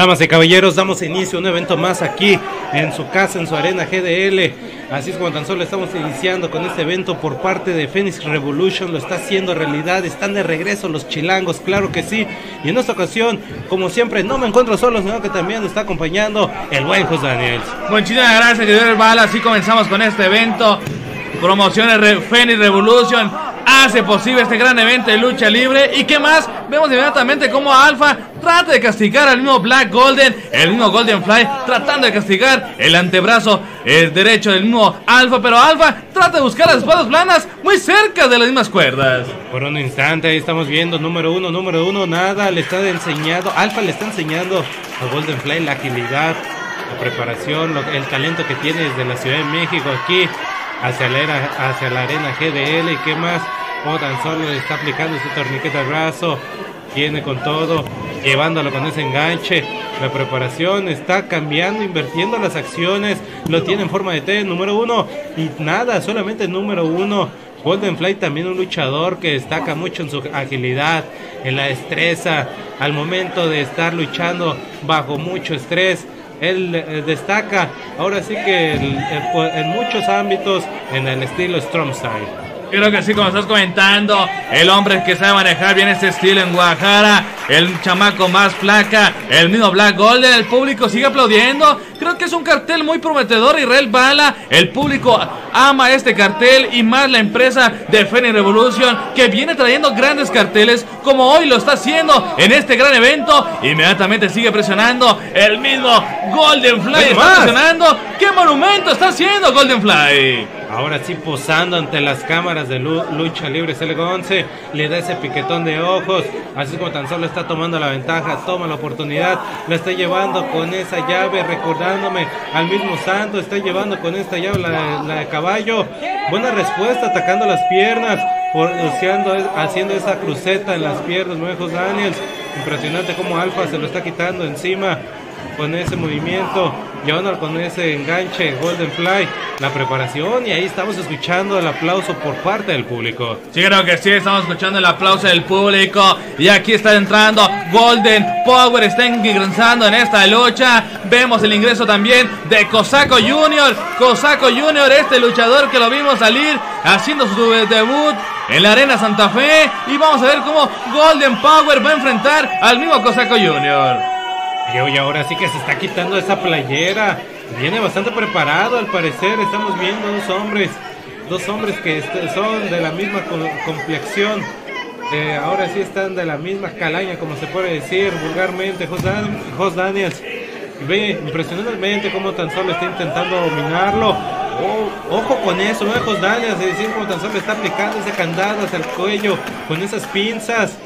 Damas y caballeros, damos inicio a un evento más aquí en su casa, en su arena GDL. Así es como tan solo estamos iniciando con este evento por parte de Phoenix Revolution. Lo está haciendo realidad. Están de regreso los chilangos, claro que sí. Y en esta ocasión, como siempre, no me encuentro solo, sino que también está acompañando el buen José Daniels. Muchísimas gracias, querido Bala. Así comenzamos con este evento. Promociones Re Phoenix Revolution hace posible este gran evento de lucha libre. ¿Y qué más? Vemos inmediatamente cómo Alpha trata de castigar al mismo Black Golden, el mismo Golden Fly, tratando de castigar el antebrazo el derecho del mismo Alpha. Pero Alpha trata de buscar las espadas planas muy cerca de las mismas cuerdas. Por un instante, ahí estamos viendo número uno, número uno, nada. Le está enseñando, Alpha le está enseñando a Golden Fly la agilidad, la preparación, el talento que tiene desde la Ciudad de México aquí hacia la, hacia la arena GDL y qué más. O tan solo está aplicando su torniquete al brazo. Viene con todo, llevándolo con ese enganche. La preparación está cambiando, invirtiendo las acciones. Lo tiene en forma de T, número uno. Y nada, solamente número uno. Golden Fly también un luchador que destaca mucho en su agilidad, en la destreza, al momento de estar luchando bajo mucho estrés. Él eh, destaca ahora sí que en muchos ámbitos en el estilo Strong Style. Creo que sí, como estás comentando, el hombre que sabe manejar bien este estilo en Guadalajara, el chamaco más flaca, el mismo Black Golden, el público sigue aplaudiendo. Creo que es un cartel muy prometedor, Israel Bala. El público ama este cartel y más la empresa de Phoenix Revolution que viene trayendo grandes carteles como hoy lo está haciendo en este gran evento. Inmediatamente sigue presionando el mismo Golden Fly. Está presionando. ¿Qué monumento está haciendo Golden Fly? Ahora sí posando ante las cámaras de lucha libre Gonce le da ese piquetón de ojos, así como tan solo está tomando la ventaja, toma la oportunidad, la está llevando con esa llave, recordándome al mismo santo, está llevando con esta llave la, de caballo, buena respuesta atacando las piernas, por, haciendo, haciendo esa cruceta en las piernas, nuevos Daniels, impresionante como Alfa se lo está quitando encima, con ese movimiento, llevándolo con ese enganche Golden Fly, la preparación y ahí estamos escuchando el aplauso por parte del público. Sí, creo que sí, estamos escuchando el aplauso del público y aquí está entrando Golden Power, está ingresando en esta lucha. Vemos el ingreso también de Cosaco Junior, Cosaco Junior, este luchador que lo vimos salir haciendo su debut en la Arena Santa Fe y vamos a ver cómo Golden Power va a enfrentar al mismo Cosaco Junior. Y ahora sí que se está quitando esa playera. Viene bastante preparado al parecer. Estamos viendo dos hombres. Dos hombres que son de la misma complexión. Eh, ahora sí están de la misma calaña, como se puede decir vulgarmente. Jos, Daniels. Ve impresionantemente cómo tan solo está intentando dominarlo. Oh, ojo con eso, ¿no? Jos Daniels. Es decir, como tan solo está aplicando ese candado hacia el cuello con esas pinzas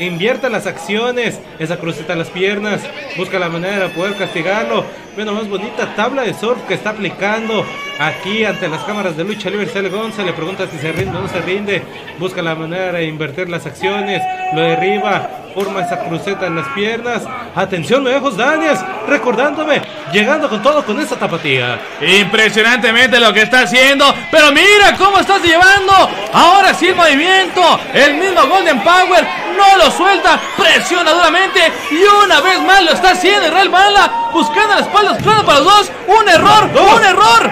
invierta las acciones, esa cruceta las piernas, busca la manera de poder castigarlo. Bueno, más bonita tabla de surf que está aplicando aquí ante las cámaras de lucha libre. Sale Gonza, le pregunta si se rinde o no se rinde, busca la manera de invertir las acciones, lo derriba, forma esa cruceta en las piernas. Atención, lejos Daniels, recordándome, llegando con todo con esa tapatía. Impresionantemente lo que está haciendo, pero mira cómo estás llevando. Ahora sí el movimiento, el mismo Golden Power no lo suelta, presiona duramente y una vez más lo está haciendo Real Bala, buscando la espalda claro para los dos. Un error, un error.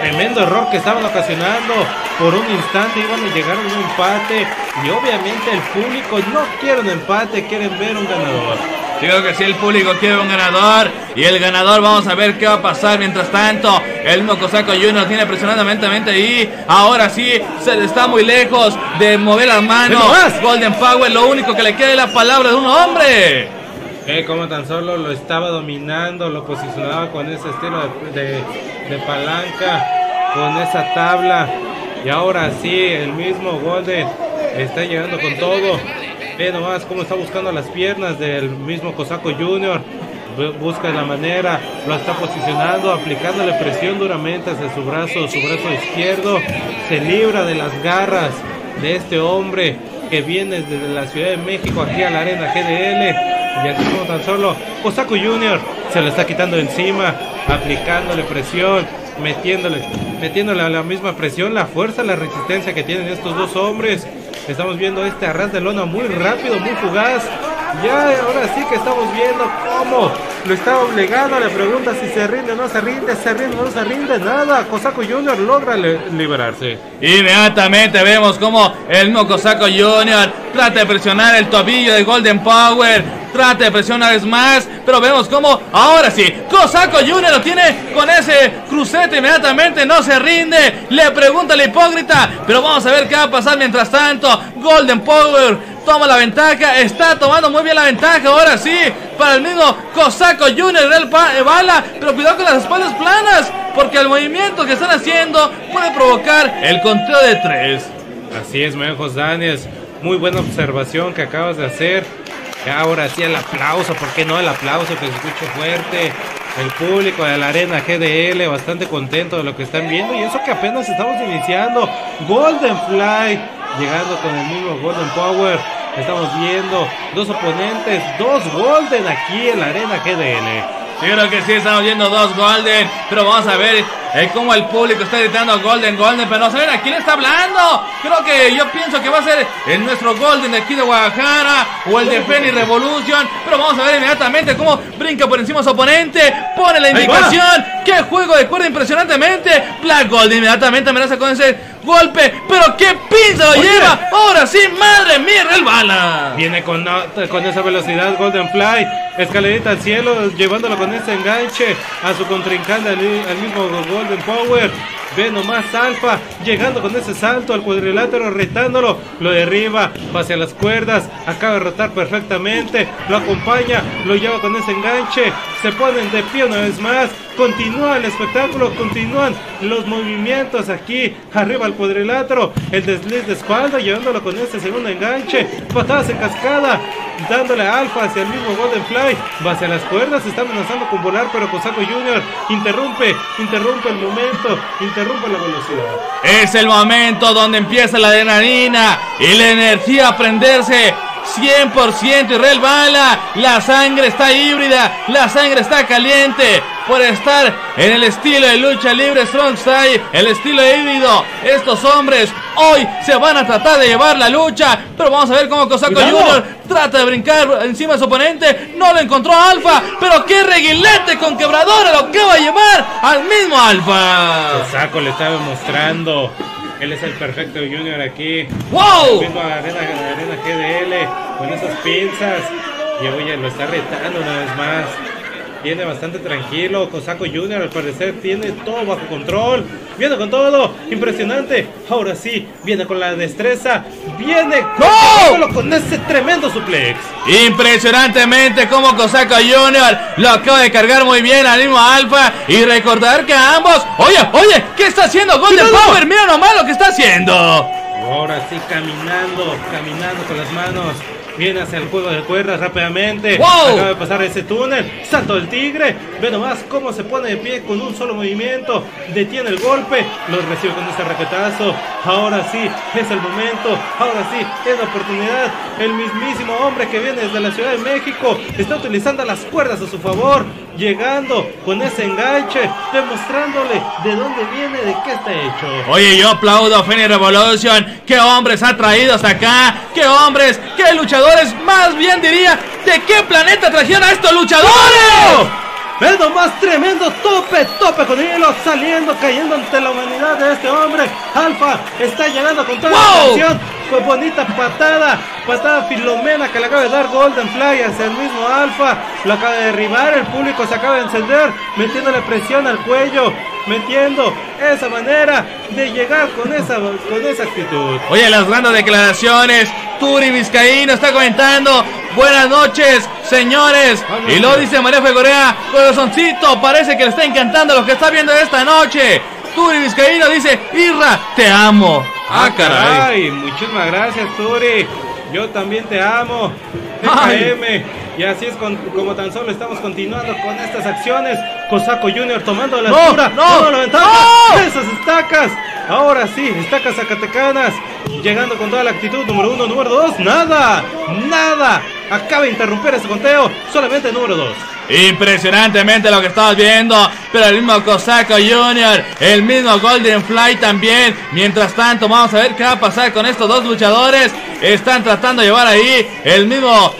Tremendo error que estaban ocasionando. Por un instante iban a llegar a un empate. Y obviamente el público no quiere un empate, quieren ver un ganador. Creo que si el público quiere un ganador. Y el ganador, vamos a ver qué va a pasar. Mientras tanto, el mismo Cosaco Junior tiene presionadamente ahí. Ahora sí, se está muy lejos de mover las manos. Golden Power, lo único que le queda es la palabra de un hombre. Eh, como tan solo lo estaba dominando, lo posicionaba con ese estilo de, de, palanca, con esa tabla. Y ahora sí, el mismo Golden está llegando con todo. Ve nomás cómo está buscando las piernas del mismo Cosaco Junior. Busca la manera, lo está posicionando, aplicándole presión duramente hacia su brazo, su brazo izquierdo. Se libra de las garras de este hombre que viene desde la Ciudad de México aquí a la Arena GDL y así como tan solo Cosaco Junior se le está quitando encima, aplicándole presión, metiéndole, metiéndole a la misma presión, la fuerza, la resistencia que tienen estos dos hombres. Estamos viendo este arras de lona muy rápido, muy fugaz. Ya ahora sí que estamos viendo cómo lo está obligando, le pregunta si se rinde o no se rinde, se rinde o no se rinde, nada. Cosaco Junior logra liberarse. Inmediatamente vemos como el mismo Cosaco Junior trata de presionar el tobillo de Golden Power, trata de presionar vez más, pero vemos como ahora sí, Cosaco Junior lo tiene con ese crucete inmediatamente, no se rinde, le pregunta la hipócrita, pero vamos a ver qué va a pasar mientras tanto. Golden Power toma la ventaja, está tomando muy bien la ventaja, ahora sí, para el mismo Cosaco Junior, el eh, bala, pero cuidado con las espaldas planas, porque el movimiento que están haciendo puede provocar el conteo de tres. Así es, Mejos Daniels, muy buena observación que acabas de hacer. Ahora sí el aplauso, ¿por qué no el aplauso que se escucha fuerte? El público de la arena GDL bastante contento de lo que están viendo y eso que apenas estamos iniciando. Golden Fly llegando con el mismo Golden Power. Estamos viendo dos oponentes, dos Golden aquí en la arena GDL. Yo creo que sí, estamos viendo dos Golden. Pero vamos a ver eh, cómo el público está gritando Golden, Golden. Pero no saben a quién está hablando. Creo que yo pienso que va a ser el nuestro Golden de aquí de Guadalajara. O el de Penny Revolution. Pero vamos a ver inmediatamente cómo brinca por encima su oponente. Pone la indicación. ¡Qué juego de cuerda impresionantemente! Black Golden inmediatamente amenaza con ese golpe, pero qué pinza lo lleva. Ahora sí, madre mía, el bala. Viene con, con esa velocidad Golden Fly, escalerita al cielo, llevándolo con ese enganche a su contrincante, al, mismo Golden Power. Ve nomás Alfa llegando con ese salto al cuadrilátero, retándolo, lo derriba, hacia las cuerdas, acaba de rotar perfectamente, lo acompaña, lo lleva con ese enganche, se ponen de pie una vez más, Continúa el espectáculo, continúan los movimientos aquí arriba al cuadrilátero. El desliz de espalda llevándolo con este segundo enganche. Patadas en cascada, dándole alfa hacia el mismo Golden Fly. Va hacia las cuerdas, está amenazando con volar, pero Cosaco Junior interrumpe, interrumpe el momento, interrumpe la velocidad. Es el momento donde empieza la adrenalina y la energía a prenderse 100% Real Bala. La sangre está híbrida, la sangre está caliente por estar en el estilo de lucha libre Strong Style, el estilo híbrido. Estos hombres hoy se van a tratar de llevar la lucha, pero vamos a ver cómo Cosaco Junior trata de brincar encima de su oponente. No lo encontró Alfa, pero qué reguilete con quebradora lo que va a llevar al mismo Alfa. Cosaco le estaba mostrando él es el perfecto Junior aquí. ¡Wow! Viendo a Arena, Arena GDL con esas pinzas. Y oye, lo está retando una vez más. Viene bastante tranquilo. Cosaco Junior al parecer tiene todo bajo control. Viene con todo. Impresionante. Ahora sí, viene con la destreza. Viene con, con ese tremendo suplex. Impresionantemente como Cosaco Junior lo acaba de cargar muy bien al mismo Alfa. Y recordar que ambos... Oye, oye, ¿qué está haciendo Golden Power? Mira nomás lo que está haciendo. Ahora sí, caminando, caminando con las manos. Viene hacia el juego de cuerdas rápidamente. Acaba de pasar ese túnel. Salto del tigre. Ve nomás cómo se pone de pie con un solo movimiento. Detiene el golpe. Lo recibe con ese raquetazo. Ahora sí, es el momento. Ahora sí, es la oportunidad. El mismísimo hombre que viene desde la Ciudad de México está utilizando las cuerdas a su favor. Llegando con ese enganche. Demostrándole de dónde viene, de qué está hecho. Oye, yo aplaudo a Fenny Revolution. ¿Qué hombres ha traído hasta acá? ¿Qué hombres? ¿Qué luchadores? Más bien diría, ¿de qué planeta trajeron a estos luchadores? Es más tremendo, tope, tope con hilo, saliendo, cayendo ante la humanidad de este hombre. Alfa está llegando con toda la atención. Fue bonita patada, patada Filomena que le acaba de dar Golden Fly hacia el mismo Alfa. Lo acaba de derribar, el público se acaba de encender, metiéndole presión al cuello, metiendo esa manera de llegar con esa, con esa actitud. Oye, las grandes declaraciones, Turi Vizcaíno está comentando. Buenas noches, señores. Y lo dice María Fegorea, corazoncito, parece que le está encantando lo que está viendo esta noche. Turi Vizcaíno dice, Irra, te amo. Ah, caray. Muchísimas gracias, Turi. Yo también te amo. Y así es como tan solo estamos continuando con estas acciones. Cosaco Junior tomando la altura. No, no, no. Esas estacas. Ahora sí, estacas zacatecanas. Llegando con toda la actitud. Número uno, número dos. Nada. Nada. Acaba de interrumpir ese conteo. Solamente número dos. Impresionantemente lo que estamos viendo. Pero el mismo Cosaco Junior. El mismo Golden Fly también. Mientras tanto, vamos a ver qué va a pasar con estos dos luchadores. Están tratando de llevar ahí el mismo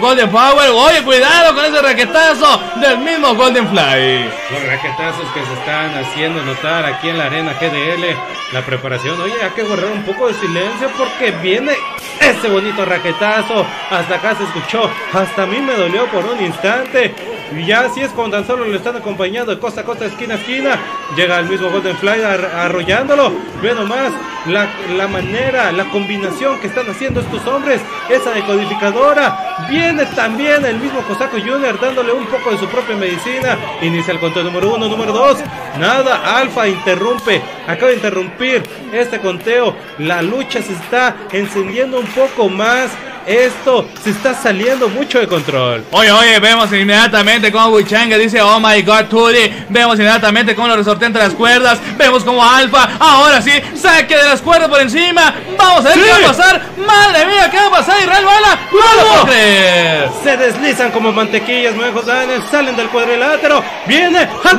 Golden Power. Oye, cuidado con ese raquetazo del mismo Golden Fly. Los raquetazos que se están haciendo notar aquí en la arena GDL. La preparación. Oye, hay que guardar un poco de silencio porque viene ese bonito raquetazo. Hasta acá se escuchó. Hasta a mí me dolió por un instante. Y ya así es cuando tan solo lo están acompañando de costa a costa, esquina a esquina. Llega el mismo Golden Fly arrollándolo. Ve nomás la, la, manera, la combinación que están haciendo estos hombres. Esa decodificadora. Viene también el mismo Cosaco Junior dándole un poco de su propia medicina. Inicia el conteo número uno, número dos. Nada, Alfa interrumpe. Acaba de interrumpir este conteo. La lucha se está encendiendo un poco más esto se está saliendo mucho de control. Oye, oye, vemos inmediatamente cómo Wichanga dice, oh my god, Tudi. Vemos inmediatamente cómo lo resortea entre las cuerdas. Vemos como Alfa, ahora sí, saque de las cuerdas por encima. Vamos a ver qué va a pasar. Madre mía, ¿qué va a pasar? Israel Bala, no lo. Se deslizan como mantequillas, nuevos Daniel, salen del cuadrilátero. Viene, ¡No!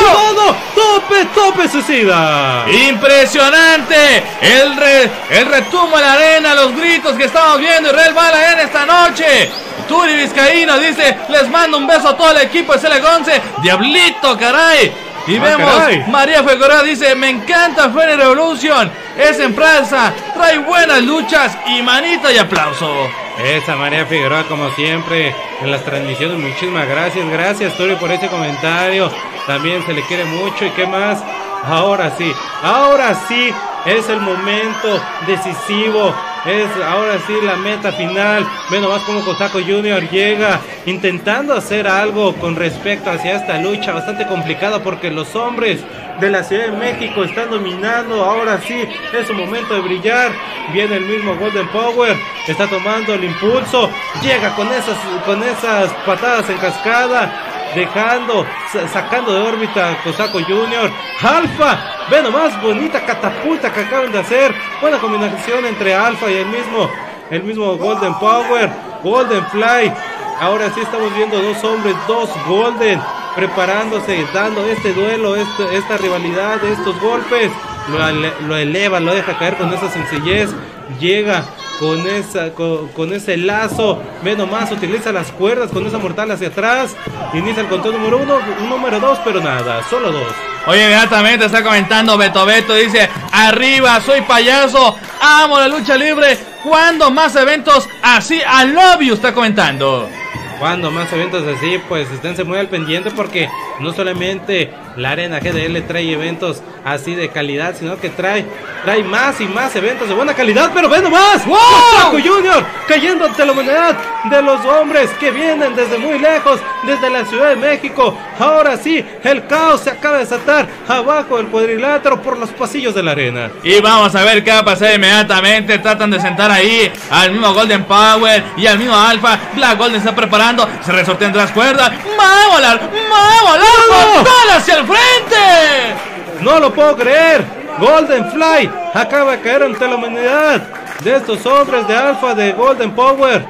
todo, tope, tope suicida. Impresionante. El, re, el retumbo en la arena, los gritos que estamos viendo Real Bala en esta noche. Turi Vizcaíno dice, les mando un beso a todo el equipo de Celegonce. Diablito, caray. Y Ah, vemos, caray. María Figueroa dice, me encanta Fuera Revolution. Es en plaza, trae buenas luchas y manita y aplauso. Esa María Figueroa, como siempre, en las transmisiones. Muchísimas gracias. Gracias, Turi, por ese comentario. También se le quiere mucho. ¿Y qué más? Ahora sí, ahora sí es el momento decisivo. Es ahora sí la meta final. Ve nomás como Cosaco Junior llega intentando hacer algo con respecto hacia esta lucha bastante complicada porque los hombres de la Ciudad de México están dominando. Ahora sí es su momento de brillar. Viene el mismo Golden Power. Está tomando el impulso. Llega con esas, con esas patadas en cascada. Dejando, sa- sacando de órbita a Cosaco Junior. Alfa, ve nomás, bonita catapulta que acaban de hacer. Buena combinación entre Alfa y el mismo, el mismo Golden Power. Golden Fly. Ahora sí estamos viendo dos hombres, dos Golden, preparándose, dando este duelo, este- esta rivalidad, estos golpes. Lo eleva, lo deja caer con esa sencillez. Llega con, esa, con, con ese lazo. Ve nomás, utiliza las cuerdas con esa mortal hacia atrás. Inicia el control número uno, un número dos, pero nada, solo dos. Oye, inmediatamente está comentando Beto Beto, dice, arriba, soy payaso, amo la lucha libre, ¿cuándo más eventos así? I love you, está comentando. Cuando más eventos así, pues esténse muy al pendiente porque no solamente la Arena GDL trae eventos así de calidad, sino que trae, trae más y más eventos de buena calidad, pero ven nomás, ¡Wow! Junior cayendo ante la humanidad de los hombres que vienen desde muy lejos, desde la Ciudad de México. Ahora sí, el caos se acaba de desatar abajo del cuadrilátero por los pasillos de la arena. Y vamos a ver qué va a pasar inmediatamente. Tratan de sentar ahí al mismo Golden Power y al mismo Alpha. Black Golden está preparando. Se resortea entre las cuerdas. ¡Va a volar! ¡Va a volar! ¡Mortal hacia el frente! No lo puedo creer. Golden Fly acaba de caer ante la humanidad de estos hombres de Alpha de Golden Power.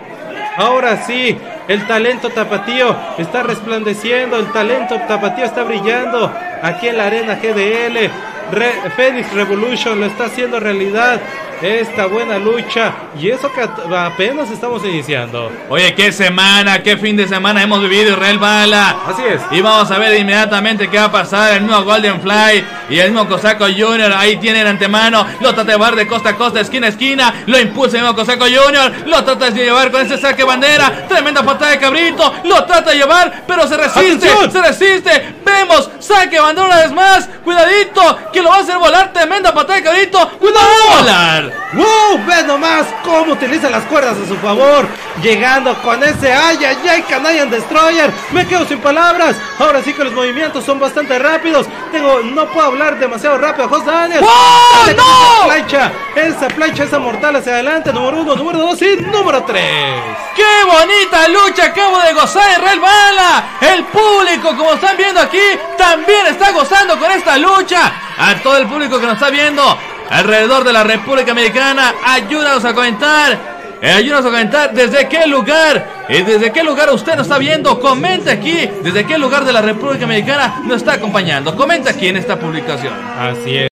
Ahora sí, el talento tapatío está resplandeciendo, el talento tapatío está brillando aquí en la arena GDL. Re- Phoenix Revolution lo está haciendo realidad esta buena lucha y eso que apenas estamos iniciando. Oye, qué semana, qué fin de semana hemos vivido, Israel Bala. Así es. Y vamos a ver inmediatamente qué va a pasar. El mismo Golden Fly y el mismo Cosaco Junior. Ahí tienen antemano. Lo trata de llevar de costa a costa, esquina a esquina. Lo impulsa el mismo Cosaco Junior. Lo trata de llevar con ese saque bandera. Tremenda patada de cabrito. Lo trata de llevar, pero se resiste. ¡Atención! Se resiste. Vemos, saque bandera una vez más. Cuidadito, que lo va a hacer volar. Tremenda patada de cabrito. ¡Cuidado! a volar! ¡Wow! Ve nomás cómo utiliza las cuerdas a su favor. Llegando con ese ay, ay, ay, Canadian Destroyer. Me quedo sin palabras. Ahora sí que los movimientos son bastante rápidos. Tengo, no puedo hablar demasiado rápido, José Daniel. Con ¡No! Esa plancha, esa plancha, esa mortal hacia adelante. Número uno, número dos y número tres. ¡Qué bonita lucha acabo de gozar Israel Bala! El público, como están viendo aquí, también está gozando con esta lucha. A todo el público que nos está viendo alrededor de la República Americana, ayúdanos a comentar. eh, ayúdanos a comentar desde qué lugar y desde qué lugar usted nos está viendo. Comente aquí desde qué lugar de la República Americana nos está acompañando. Comenta aquí en esta publicación. Así es.